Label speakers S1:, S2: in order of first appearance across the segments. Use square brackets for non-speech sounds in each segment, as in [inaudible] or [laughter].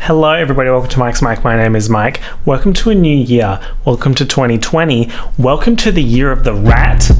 S1: Hello, everybody. Welcome to Mike's Mic. My name is Mike. Welcome to a new year. Welcome to 2020. Welcome to the year of the rat.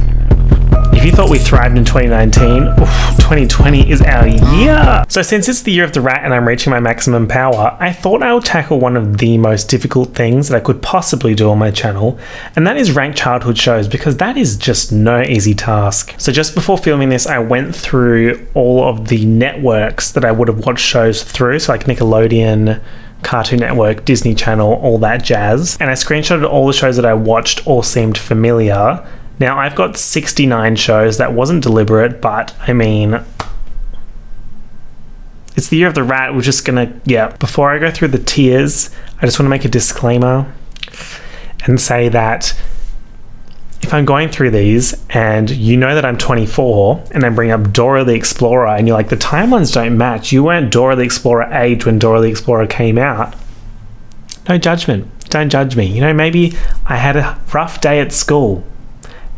S1: If you thought we thrived in 2019, oof, 2020 is our year. So, since it's the year of the rat and I'm reaching my maximum power, I thought I would tackle one of the most difficult things that I could possibly do on my channel, and that is rank childhood shows because that is just no easy task. So, just before filming this, I went through all of the networks that I would have watched shows through, so like Nickelodeon. Cartoon Network, Disney Channel, all that jazz. And I screenshotted all the shows that I watched, all seemed familiar. Now, I've got 69 shows. That wasn't deliberate, but I mean, it's the year of the rat. We're just gonna, yeah. Before I go through the tiers, I just want to make a disclaimer and say that if I'm going through these and you know that I'm 24 and I bring up Dora the Explorer and you're like, the timelines don't match, you weren't Dora the Explorer age when Dora the Explorer came out. No judgment. Don't judge me. You know, maybe I had a rough day at school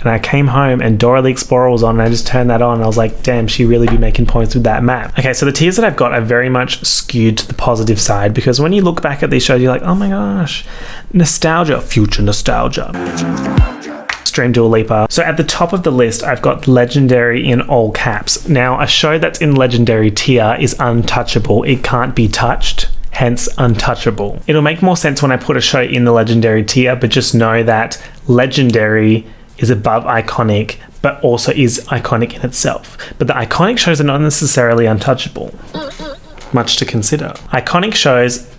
S1: and I came home and Dora the Explorer was on and I just turned that on and I was like, damn, she really be making points with that map. Okay, so the tiers that I've got are very much skewed to the positive side because when you look back at these shows, you're like, oh my gosh, nostalgia, future nostalgia. Stream Dua Lipa. So at the top of the list, I've got Legendary in all caps. Now, a show that's in Legendary tier is untouchable. It can't be touched hence untouchable. It'll make more sense when I put a show in the legendary tier, but just know that legendary is above iconic, but also is iconic in itself. But the iconic shows are not necessarily untouchable. Much to consider. Iconic shows,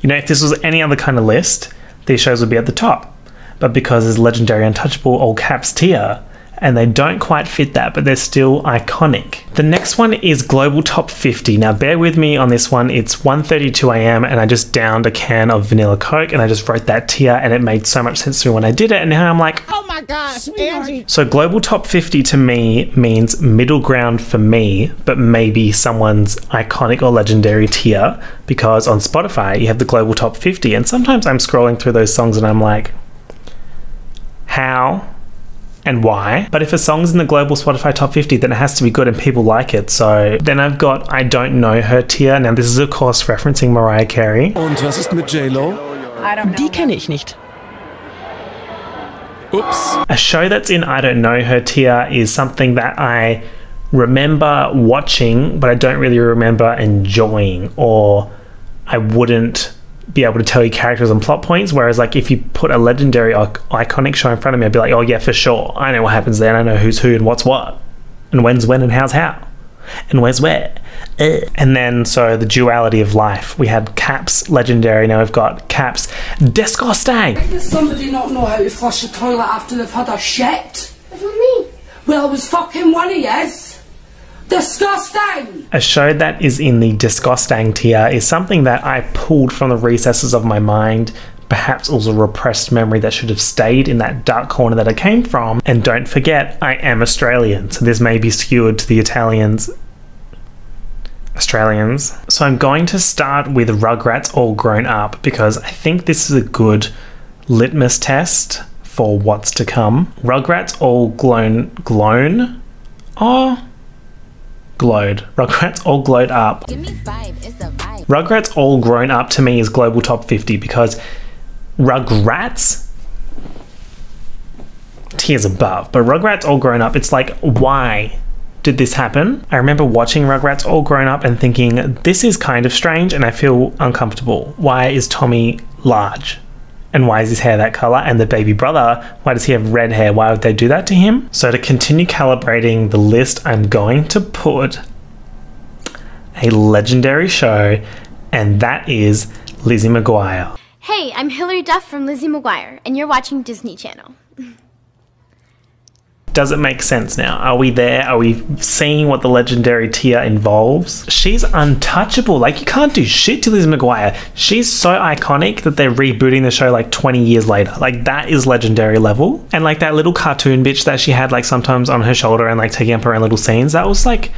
S1: you know, if this was any other kind of list, these shows would be at the top. But because it's legendary untouchable all caps tier, and they don't quite fit that, but they're still iconic. The next one is Global Top 50. Now, bear with me on this one. It's 1:32 a.m. and I just downed a can of vanilla Coke and I just wrote that tier, and it made so much sense to me when I did it. And now I'm like,
S2: oh my gosh, Angie.
S1: So, Global Top 50 to me means middle ground for me, but maybe someone's iconic or legendary tier because on Spotify you have the Global Top 50, and sometimes I'm scrolling through those songs and I'm like, how? And why. But if a song's in the global Spotify top 50, then it has to be good and people like it. So then I've got I Don't Know Her tier. Now, this is, of course, referencing Mariah Carey.
S3: Und was ist mit J-Lo?
S2: Die kenne ich nicht.
S3: Oops.
S1: A show that's in I Don't Know Her tier is something that I remember watching, but I don't really remember enjoying, or I wouldn't be able to tell you characters and plot points. Whereas, like, if you put a legendary or iconic show in front of me, I'd be like, oh, yeah, for sure. I know what happens there, and I know who's who and what's what, and when's when and how's how, and where's where. Uh. And then, so the duality of life. We had Caps legendary, now we've got Caps disgusting.
S4: Does somebody not know how to flush a toilet after they've had a shit?
S5: That's not me.
S4: Well, it was fucking one of yous. Disgusting!
S1: A show that is in the disgusting tier is something that I pulled from the recesses of my mind. Perhaps also a repressed memory that should have stayed in that dark corner that I came from. And don't forget, I am Australian, so this may be skewed to the Italians. Australians. So I'm going to start with Rugrats All Grown Up because I think this is a good litmus test for what's to come. Rugrats All Glown. Glown? Oh, glowed. Rugrats all glowed up. Rugrats all grown up to me is global top 50 because Rugrats tiers above, but Rugrats all grown up, it's like, why did this happen? I remember watching Rugrats all grown up and thinking, this is kind of strange and I feel uncomfortable. Why is Tommy large? And why is his hair that color? And the baby brother, why does he have red hair? Why would they do that to him? So, to continue calibrating the list, I'm going to put a legendary show, and that is Lizzie McGuire.
S5: Hey, I'm Hilary Duff from Lizzie McGuire, and you're watching Disney Channel. [laughs]
S1: Does it make sense now? Are we there? Are we seeing what the legendary tier involves? She's untouchable. Like, you can't do shit to Liz McGuire. She's so iconic that they're rebooting the show like 20 years later. Like, that is legendary level. And like that little cartoon bitch that she had like sometimes on her shoulder and like taking up her own little scenes, that was like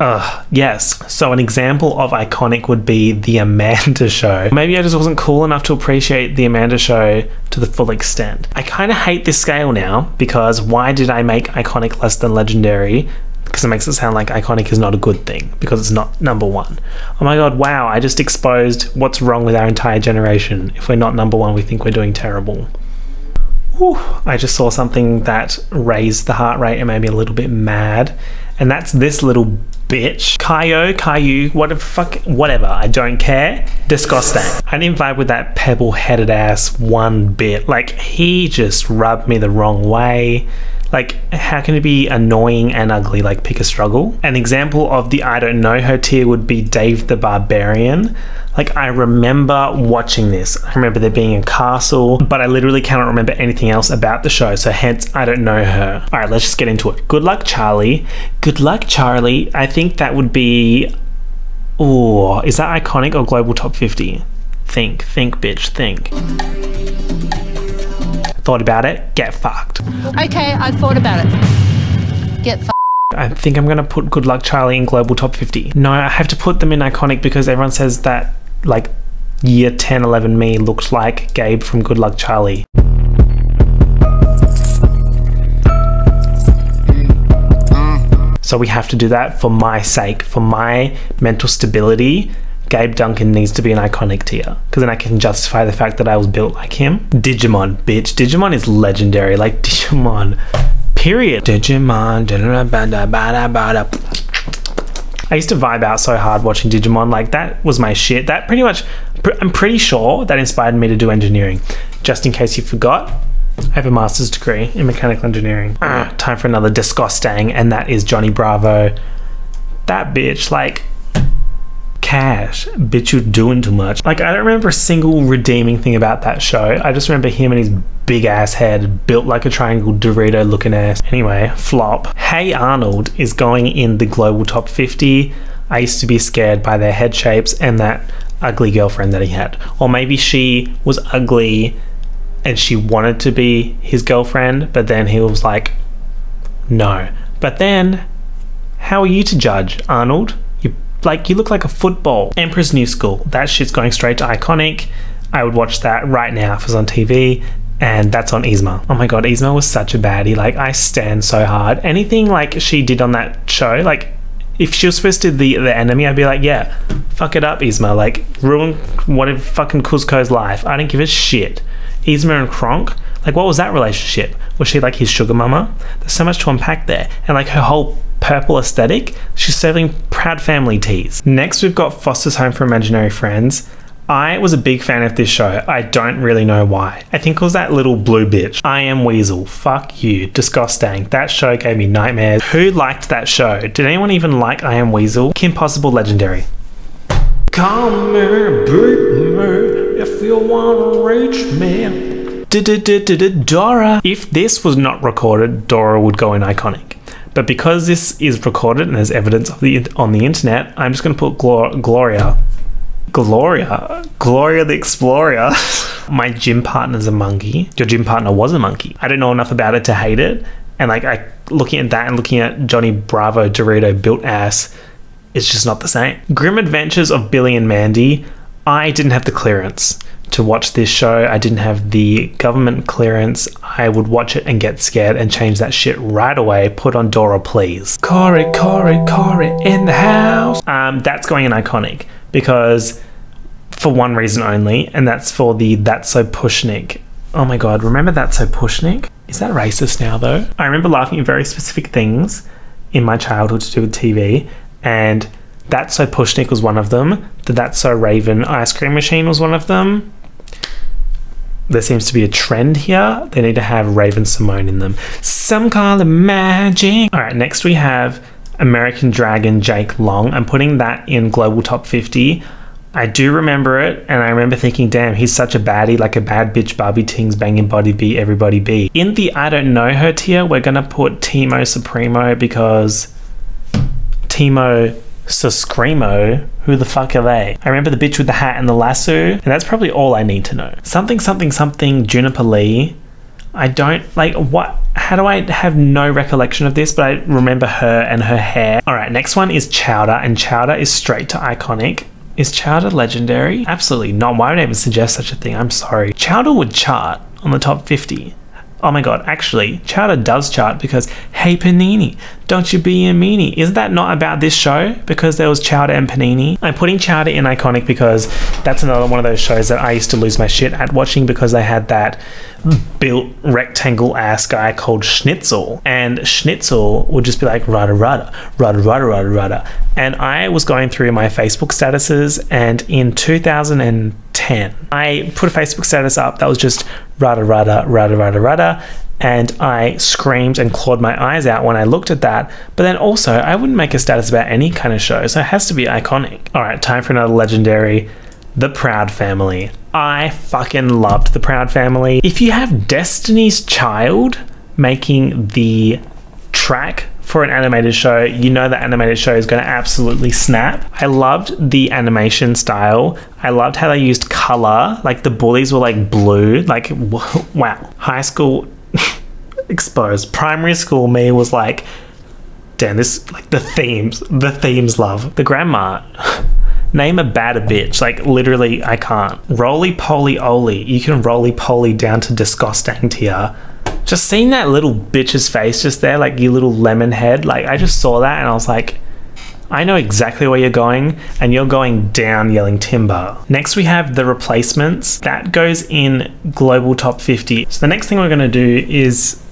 S1: Ugh, yes. So an example of iconic would be the Amanda [laughs] Show. Maybe I just wasn't cool enough to appreciate the Amanda Show to the full extent. I kind of hate this scale now because why did I make iconic less than legendary? because it makes it sound like iconic is not a good thing because it's not number one. Oh my god, wow, I just exposed what's wrong with our entire generation. If we're not number one, we think we're doing terrible. Whew, I just saw something that raised the heart rate and made me a little bit mad. And that's this little bitch. Kaio, Caillou, what the fuck, whatever. I don't care. Disgusting. I didn't vibe with that pebble headed ass one bit. Like, he just rubbed me the wrong way. Like, how can it be annoying and ugly? Like, pick a struggle. An example of the I don't know her tier would be Dave the Barbarian. Like, I remember watching this. I remember there being a castle, but I literally cannot remember anything else about the show, so hence, I don't know her. All right, let's just get into it. Good luck, Charlie. Good luck, Charlie. I think that would be. Oh, is that iconic or global top 50? Think, think, bitch, think. Thought about it? Get fucked.
S2: Okay, I thought about it. Get f-
S1: I think I'm gonna put Good Luck Charlie in Global Top 50. No, I have to put them in iconic because everyone says that, like, year 10, 11 me looked like Gabe from Good Luck Charlie. So we have to do that for my sake, for my mental stability. Gabe Duncan needs to be an iconic tier because then I can justify the fact that I was built like him. Digimon, bitch. Digimon is legendary. Like [laughs] Digimon, period. Digimon. I used to vibe out so hard watching Digimon. Like that was my shit. That pretty much, I'm pretty sure that inspired me to do engineering. Just in case you forgot, I have a master's degree in mechanical engineering. Ah, time for another disgusting, and that is Johnny Bravo. That bitch, like, cash. Bitch, you doing too much. Like, I don't remember a single redeeming thing about that show. I just remember him and his big ass head, built like a triangle Dorito looking ass. Anyway, flop. Hey Arnold is going in the global top 50. I used to be scared by their head shapes and that ugly girlfriend that he had. Or maybe she was ugly and she wanted to be his girlfriend, but then he was like, no. But then, how are you to judge, Arnold? Like you look like a football. Emperor's New School. That shit's going straight to iconic. I would watch that right now if it was on TV. And that's on Yzma. Oh my god, Yzma was such a baddie. Like I stand so hard. Anything like she did on that show, like if she was supposed to be the, the enemy, I'd be like, yeah, fuck it up, Yzma. Like ruin whatever fucking Kuzco's life. I don't give a shit. Yzma and Kronk, like what was that relationship? Was she like his sugar mama? There's so much to unpack there. And like her whole purple aesthetic, she's serving proud family teas. Next, we've got Foster's Home for Imaginary Friends. I was a big fan of this show. I don't really know why. I think it was that little blue bitch. I am Weasel. Fuck you. Disgusting. That show gave me nightmares. Who liked that show? Did anyone even like I Am Weasel? Kim Possible Legendary. Come here, beat me if you wanna reach me. Dora. If this was not recorded, Dora would go in iconic. But because this is recorded and there's evidence of the on the internet, I'm just going to put Glor- Gloria. Gloria, Gloria the Explorer. [laughs] My gym partner's a monkey. Your gym partner was a monkey. I don't know enough about it to hate it. And like I looking at that and looking at Johnny Bravo Dorito built ass, it's just not the same. Grim Adventures of Billy and Mandy. I didn't have the clearance to watch this show. I didn't have the government clearance. I would watch it and get scared and change that shit right away. Put on Dora, please. Cory, Cory, Cory in the house. Um, that's going in iconic because for one reason only, and that's for the That's So Pushnik. Oh my god, remember That's So Pushnik? Is that racist now though? I remember laughing at very specific things in my childhood to do with TV, and That's So Pushnik was one of them. The That's So Raven ice cream machine was one of them. There seems to be a trend here. They need to have Raven-Symoné in them. Some call it magic. All right, next we have American Dragon Jake Long. I'm putting that in Global Top 50. I do remember it, and I remember thinking, damn, he's such a baddie, like a bad bitch Barbie Tings banging body B, everybody B. In the I don't know her tier, we're gonna put Timo Supremo because Timo Suscremo, who the fuck are they? I remember the bitch with the hat and the lasso, and that's probably all I need to know. Something, something, something, Juniper Lee. I don't like what. How do I have no recollection of this? But I remember her and her hair. All right, next one is Chowder, and Chowder is straight to iconic. Is Chowder legendary? Absolutely not. Why would I even suggest such a thing? I'm sorry. Chowder would chart on the top 50. Oh my god, actually, Chowder does chart because, hey Panini, don't you be a meanie. Is that not about this show? Because there was Chowder and Panini. I'm putting Chowder in Iconic because that's another one of those shows that I used to lose my shit at watching because they had that built rectangle ass guy called Schnitzel. And Schnitzel would just be like, rada rada, rada rada rada rada. And I was going through my Facebook statuses, and in 2010, I put a Facebook status up that was just rada rada rada rada rada. And I screamed and clawed my eyes out when I looked at that. But then also, I wouldn't make a status about any kind of show, so it has to be iconic. All right, time for another legendary the Proud Family. I fucking loved The Proud Family. If you have Destiny's Child making the track for an animated show, you know that animated show is going to absolutely snap. I loved the animation style. I loved how they used color. Like the bullies were like blue. Like, [laughs] wow. High school [laughs] exposed. Primary school me was like, damn, this, like the themes, the themes love. The grandma. [laughs] Name a bad a bitch. Like literally, I can't. Rolie Polie Olie. You can roly poly down to disgusting tier. Just seeing that little bitch's face just there, like you little lemon head. Like I just saw that and I was like, I know exactly where you're going, and you're going down yelling timber. Next, we have the replacements. That goes in global top 50. So the next thing we're going to do is.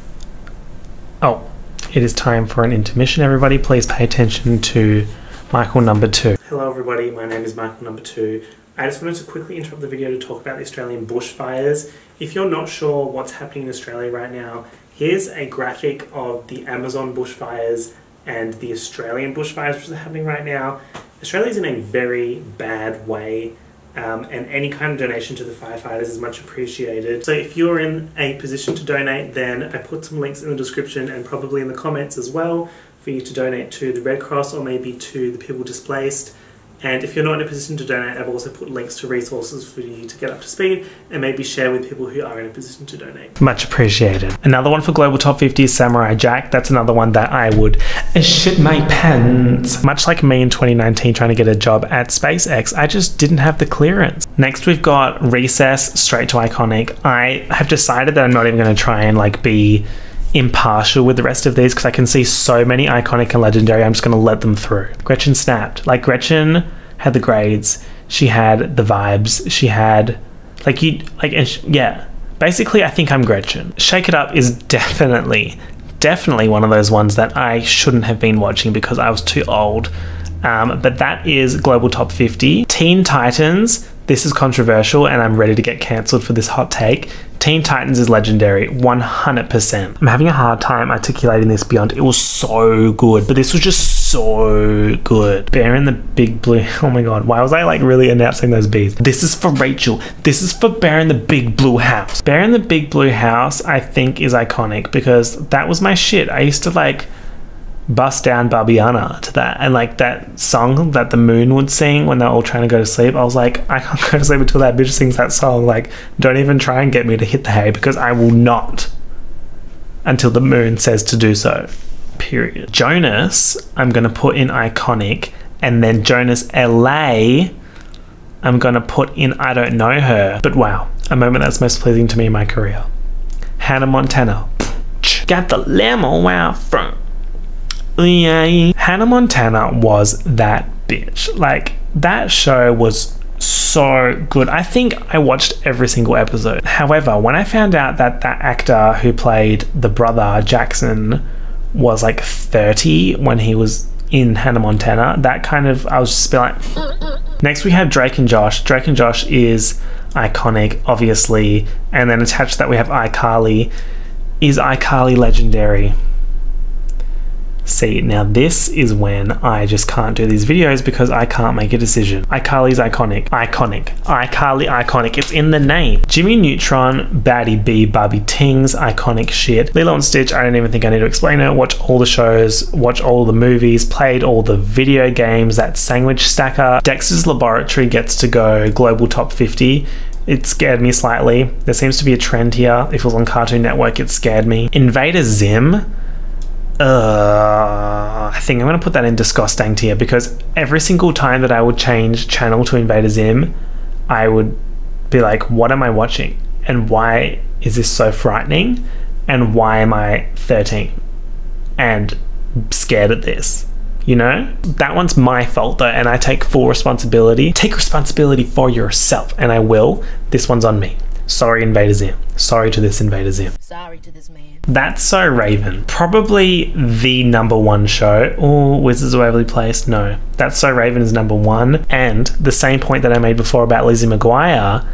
S1: Oh, it is time for an intermission, everybody. Please pay attention to Michael number two. Hello, everybody. My name is Michael number two. I just wanted to quickly interrupt the video to talk about the Australian bushfires. If you're not sure what's happening in Australia right now, here's a graphic of the Amazon bushfires and the Australian bushfires which are happening right now. Australia's in a very bad way. Um, and any kind of donation to the firefighters is much appreciated. So if you're in a position to donate, then I put some links in the description and probably in the comments as well for you to donate to the Red Cross or maybe to the people displaced. And if you're not in a position to donate, I've also put links to resources for you to get up to speed and maybe share with people who are in a position to donate. Much appreciated. Another one for Global Top 50 is Samurai Jack. That's another one that I would uh, shit my pants. Much like me in 2019 trying to get a job at SpaceX, I just didn't have the clearance. Next, we've got Recess, straight to iconic. I have decided that I'm not even going to try and like be impartial with the rest of these because I can see so many iconic and legendary. I'm just going to let them through. Gretchen snapped. Like Gretchen had the grades. She had the vibes. She had like you like yeah. Basically, I think I'm Gretchen. Shake It Up is definitely definitely one of those ones that I shouldn't have been watching because I was too old. Um, but that is Global Top 50. Teen Titans, this is controversial and I'm ready to get cancelled for this hot take. Teen Titans is legendary, 100%. I'm having a hard time articulating this beyond. It was so good, but this was just so good. Bear in the Big Blue. [laughs] Oh my god, why was I like really announcing those bees? This is for Rachel. This is for Bear in the Big Blue House. Bear in the Big Blue House, I think, is iconic because that was my shit. I used to like bust down Barbiana to that. And like that song that the moon would sing when they're all trying to go to sleep, I was like, I can't [laughs] go to sleep until that bitch sings that song. Like, don't even try and get me to hit the hay because I will not until the moon says to do so. Period. Jonas, I'm going to put in iconic. And then Jonas LA, I'm going to put in I don't know her. But wow, a moment that's most pleasing to me in my career. Hannah Montana. Got the limo out front Hannah Montana was that bitch. Like, that show was so good. I think I watched every single episode. However, when I found out that that actor who played the brother, Jackson, was like 30 when he was in Hannah Montana, that kind of, I was just be like. Next, we have Drake and Josh. Drake and Josh is iconic, obviously. And then attached to that, we have iCarly. Is iCarly legendary? See, now this is when I just can't do these videos because I can't make a decision. iCarly's iconic. Iconic. iCarly iconic. It's in the name. Jimmy Neutron, Baddie B, Barbie Tings, iconic shit. Lilo and Stitch, I don't even think I need to explain it. Watch all the shows, watch all the movies, played all the video games, that sandwich stacker. Dexter's Laboratory gets to go global top 50 it scared me slightly. There seems to be a trend here. If it was on Cartoon Network, it scared me. Invader Zim uh, I think I'm going to put that in disgusting tier because every single time that I would change channel to Invader Zim, I would be like, what am I watching? And why is this so frightening? And why am I 13 and scared at this? You know? That one's my fault though, and I take full responsibility. Take responsibility for yourself, and I will. This one's on me. Sorry, Invader Zim. Sorry to this Invader Zim.
S2: Sorry to this man.
S1: That's So Raven. Probably the number one show. Or Wizards of Waverly Place? No. That's So Raven is number one. And the same point that I made before about Lizzie McGuire,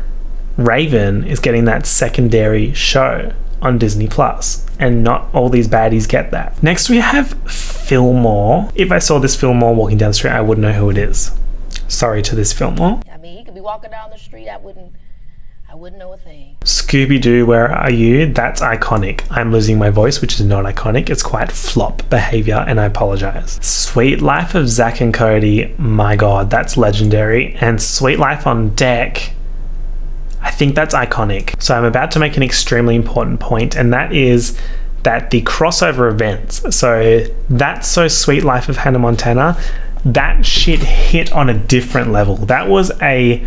S1: Raven is getting that secondary show on Disney Plus, and not all these baddies get that. Next, we have Fillmore. If I saw this Fillmore walking down the street, I wouldn't know who it is. Sorry to this Fillmore.
S2: I mean, he could be walking down the street. I wouldn't. I wouldn't know a thing.
S1: Scooby Doo, where are you? That's iconic. I'm losing my voice, which is not iconic. It's quite flop behavior, and I apologize. Suite Life of Zack and Cody, my god, that's legendary. And Suite Life on Deck, I think that's iconic. So I'm about to make an extremely important point, and that is that the crossover events, so that's so Suite Life of Hannah Montana, that shit hit on a different level. That was a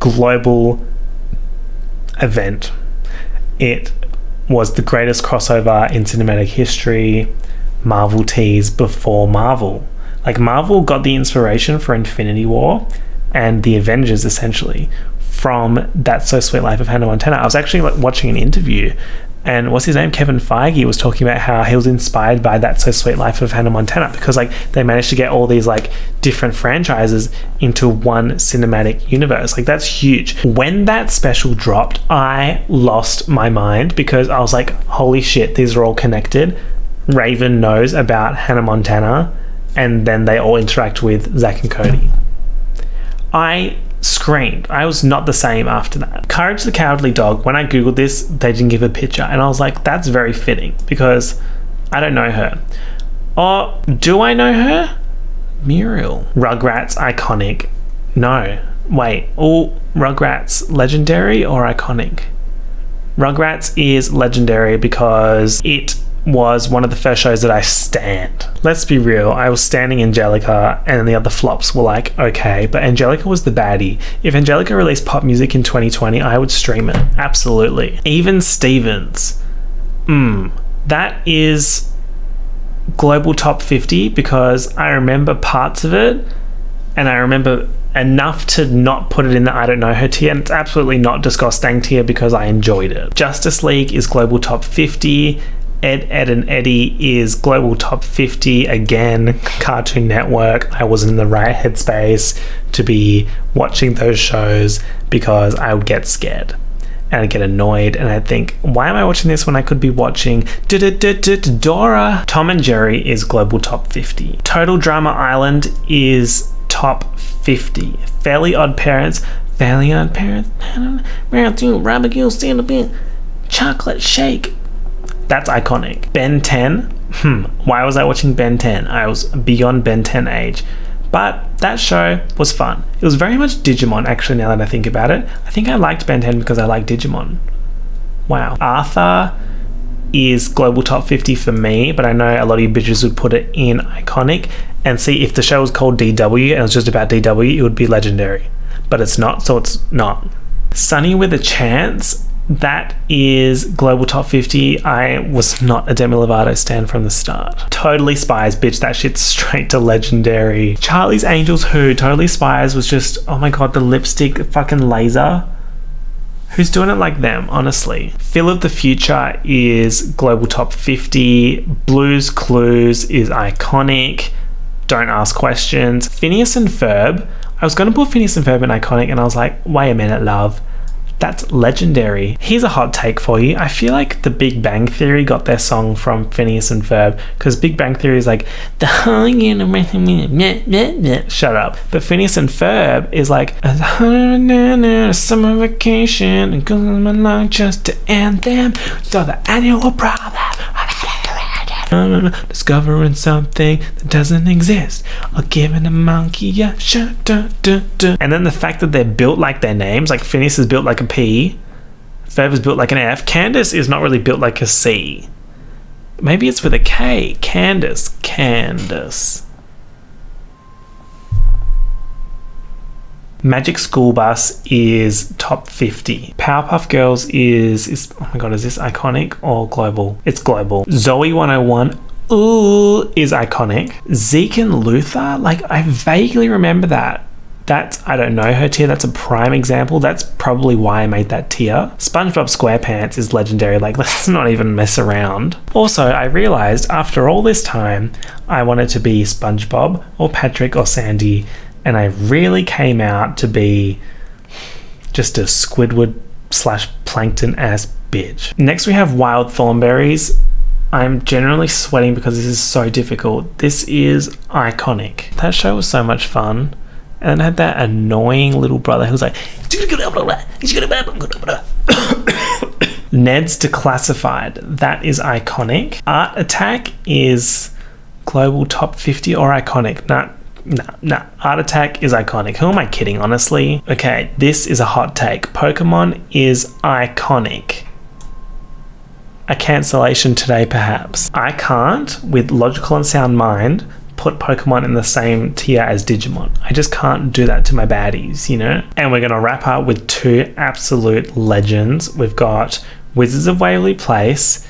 S1: global event. It was the greatest crossover in cinematic history. Marvel teased before Marvel. Like Marvel got the inspiration for Infinity War and the Avengers essentially from that So Suite Life of Hannah Montana. I was actually like watching an interview and what's his name? Kevin Feige was talking about how he was inspired by that So Suite Life of Hannah Montana because like they managed to get all these like different franchises into one cinematic universe. Like that's huge. When that special dropped, I lost my mind because I was like, holy shit, these are all connected. Raven knows about Hannah Montana, and then they all interact with Zack and Cody. I screamed. I was not the same after that. Courage the Cowardly Dog, when I googled this, they didn't give a picture, and I was like, that's very fitting because I don't know her. Or do I know her? Muriel. Rugrats, iconic. No. Wait, all Rugrats legendary or iconic? Rugrats is legendary because it was one of the first shows that I stand. Let's be real, I was standing Angelica and the other flops were like, okay, but Angelica was the baddie. If Angelica released pop music in 2020, I would stream it. Absolutely. Even Stevens. Hmm. That is global top 50 because I remember parts of it and I remember enough to not put it in the I don't know her tier, and it's absolutely not disgusting tier because I enjoyed it. Justice League is global top 50. Ed, Edd, and Eddy is global top 50 again. Cartoon Network. I was in the right headspace to be watching those shows because I would get scared and I'd get annoyed and I'd think, why am I watching this when I could be watching Dora? Tom and Jerry is global top 50. Total Drama Island is top 50. Fairly Odd Parents, Fairly Odd Parents, [laughs] Matthew, Rabbit Gill, stand up in Chocolate Shake. That's iconic. Ben 10. Hmm. Why was I watching Ben 10? I was beyond Ben 10 age. But that show was fun. It was very much Digimon, actually, now that I think about it. I think I liked Ben 10 because I like Digimon. Wow. Arthur is global top 50 for me, but I know a lot of you bitches would put it in iconic. And see, if the show was called DW and it was just about DW, it would be legendary. But it's not, so it's not. Sunny with a Chance that is global top 50. I was not a Demi Lovato stand from the start. Totally Spies, bitch, that shit's [laughs] straight to legendary. Charlie's Angels Who, Totally Spies was just, oh my god, the lipstick fucking laser. Who's doing it like them, honestly? Phil of the Future is global top 50. Blues Clues is iconic. Don't ask questions. Phineas and Ferb. I was going to put Phineas and Ferb in iconic, and I was like, wait a minute, love. That's legendary. Here's a hot take for you. I feel like the Big Bang Theory got their song from Phineas and Ferb because Big Bang Theory is like the. Shut up. But Phineas and Ferb is like a summer vacation and goes my just to end them. So the annual problem. Discovering something that doesn't exist, or giving a monkey a shot. And then the fact that they're built like their names, like Phineas is built like a P, Ferb is built like an F, Candace is not really built like a C. Maybe it's with a K. Candace. Candace. Magic School Bus is top 50. Powerpuff Girls is is oh my god, is this iconic or global? It's global. Zoey 101 ooh is iconic. Zeke and Luther, like I vaguely remember that. That's I don't know her tier. That's a prime example. That's probably why I made that tier. SpongeBob SquarePants is legendary. Like [laughs] let's not even mess around. Also, I realized after all this time, I wanted to be SpongeBob or Patrick or Sandy, and I really came out to be just a Squidward slash Plankton ass bitch. Next, we have Wild Thornberrys. I'm generally sweating because this is so difficult. This is iconic. That show was so much fun. And it had that annoying little brother who was like, [coughs] Ned's Declassified. That is iconic. Art Attack is global top 50 or iconic. Nah, nah, nah. Art Attack is iconic. Who am I kidding, honestly? Okay, this is a hot take. Pokemon is iconic. A cancellation today, perhaps. I can't, with logical and sound mind, put Pokemon in the same tier as Digimon. I just can't do that to my baddies, you know? And we're gonna wrap up with two absolute legends. We've got Wizards of Waverly Place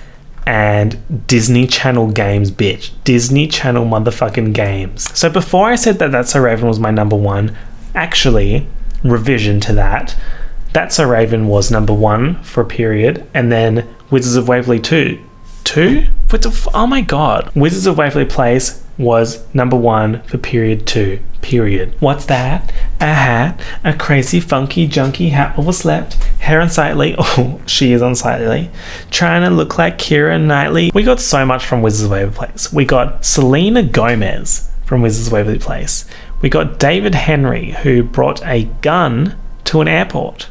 S1: and Disney Channel games, bitch. Disney Channel motherfucking games. So before I said that That's So Raven was my number one, actually, revision to that, That's So Raven was number one for a period, and then Wizards of Waverly 2. Two? What the f- oh my god. Wizards of Waverly Place was number one for period two. Period. What's that? A hat, a crazy, funky, junky hat overslept, hair unsightly. [laughs] Oh, she is unsightly. Trying to look like Keira Knightley. We got so much from Wizards of Waverly Place. We got Selena Gomez from Wizards of Waverly Place. We got David Henrie, who brought a gun to an airport.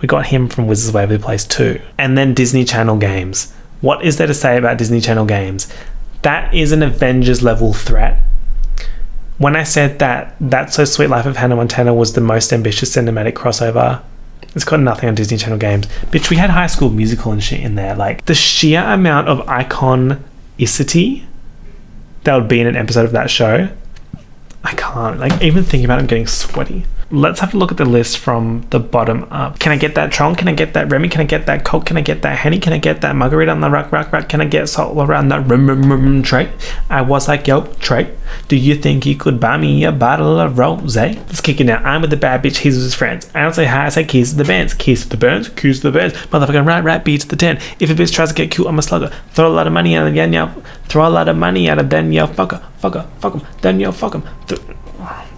S1: We got him from Wizards of Waverly Place too. And then Disney Channel games. What is there to say about Disney Channel games? That is an Avengers level threat. When I said that That's So Suite Life of Hannah Montana was the most ambitious cinematic crossover, it's got nothing on Disney Channel games. Bitch, we had High School Musical and shit in there. Like the sheer amount of iconicity that would be in an episode of that show, I can't. Like even thinking about it, I'm getting sweaty let's have a look at the list from the bottom up. Can I get that Tron? Can I get that Remy? Can I get that Coke? Can I get that Henny? Can I get that Margarita on the rock, rock, rock? Can I get salt around that rum, rum, rum, tray? I was like, yo, Trey, do you think you could buy me a bottle of rose? Let's kick it now. I'm with the bad bitch. He's with his friends. I don't say hi. I say keys to the bands. Keys to the bands. Keys to the bands. Motherfucking right, right, beats the 10. If a bitch tries to get cute, I'm a slugger. Throw a lot of money at yeah, yeah. Throw a lot of money at a then, yo, fucker, fucker, fuck him. Then, yo, fuck him. Th-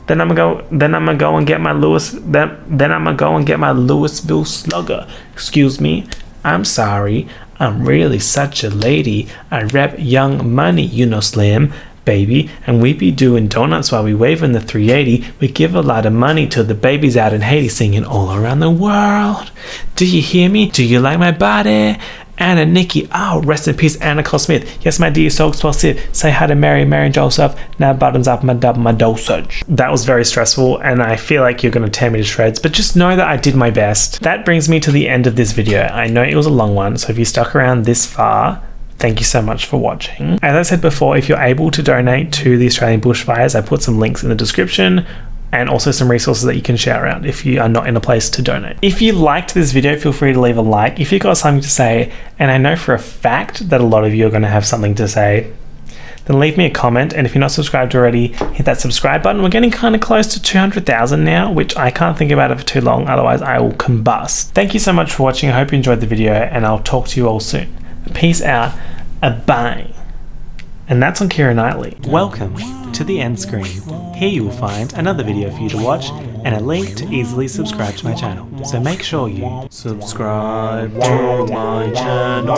S1: then I'm gonna go. Then I'm gonna go and get my Lewis. Then then I'm gonna go and get my Louisville Slugger. Excuse me. I'm sorry. I'm really such a lady. I rep Young Money, you know, Slim, baby. And we be doing donuts while we waving the 380. We give a lot of money to the babies out in Haiti, singing all around the world. Do you hear me? Do you like my body? Anna Nikki. Oh, rest in peace, Anna Cole Smith. Yes, my dear, so explosive. Say hi to Mary, Mary Joseph. Now bottoms up my double my dosage. That was very stressful, and I feel like you're gonna tear me to shreds, but just know that I did my best. That brings me to the end of this video. I know it was a long one, so if you stuck around this far, Thank you so much for watching. As I said before, if you're able to donate to the Australian Bushfires, I put some links in the description and also some resources that you can share around if you are not in a place to donate. If you liked this video, feel free to leave a like. If you've got something to say, and I know for a fact that a lot of you are going to have something to say, then leave me a comment. And if you're not subscribed already, hit that subscribe button. We're getting kind of close to 200,000 now, which I can't think about it for too long, otherwise I will combust. Thank you so much for watching. I hope you enjoyed the video, and I'll talk to you all soon. Peace out. Bye and that's on Keira Knightley. Welcome to the end screen. Here you will find another video for you to watch and a link to easily subscribe to my channel. So make sure you subscribe to my channel.